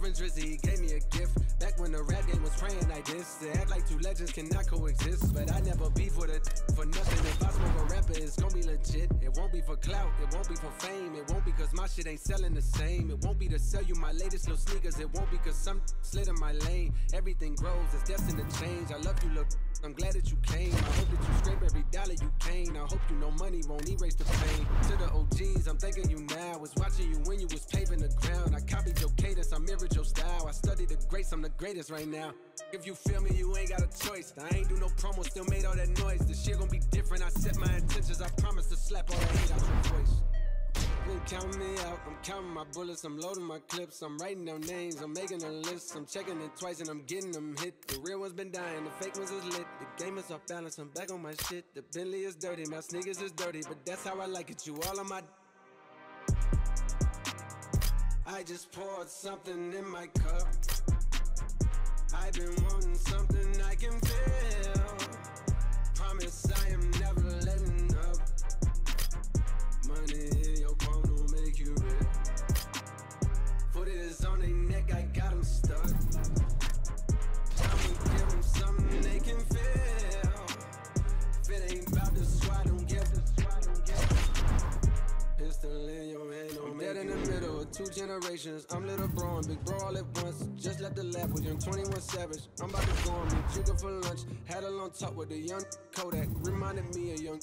from Drizzy, gave me a gift. Back when the rap game was praying like this. To act like two legends cannot coexist. But I never beef with it for nothing. If I smoke a rapper, it's gonna be legit. It won't be for clout, it won't be for fame. It won't be cause my shit ain't selling the same. It won't be to sell you my latest little sneakers. It won't be cause some slid in my lane. Everything grows, it's destined to change. I love you, look. I'm glad that you came. I hope that you scrape every dollar you came. I hope you know money won't erase the pain. To the OGs, I'm thanking you now. Was watching you studied the greats, I'm the greatest right now. If you feel me, you ain't got a choice. I ain't do no promo, still made all that noise. This shit gon' be different. I set my intentions. I promise to slap all that hate out your voice. Been counting me out, I'm counting my bullets, I'm loading my clips, I'm writing down names, I'm making a list, I'm checking it twice and I'm getting them hit. The real ones been dying, the fake ones is lit. The game is off balance, I'm back on my shit. The Bentley is dirty, my sneakers is dirty, but that's how I like it. You all on my. I just poured something in my cup. I've been wanting something I'm dead in the middle of two generations. I'm little bro and big bro all at once. Just left the lab with young 21 Savage. I'm about to go on me chicken for lunch. Had a long talk with a young Kodak. Reminded me of young